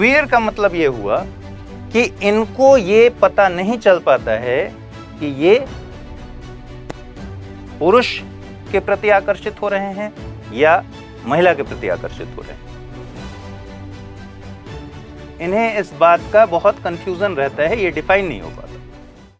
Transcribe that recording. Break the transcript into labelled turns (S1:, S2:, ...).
S1: Queer का मतलब ये हुआ कि इनको ये पता नहीं चल पाता है कि ये पुरुष के प्रति आकर्षित हो रहे हैं या महिला के प्रति आकर्षित हो रहे हैं। इन्हें इस बात का बहुत कंफ्यूजन रहता है, ये डिफाइन नहीं हो पाता।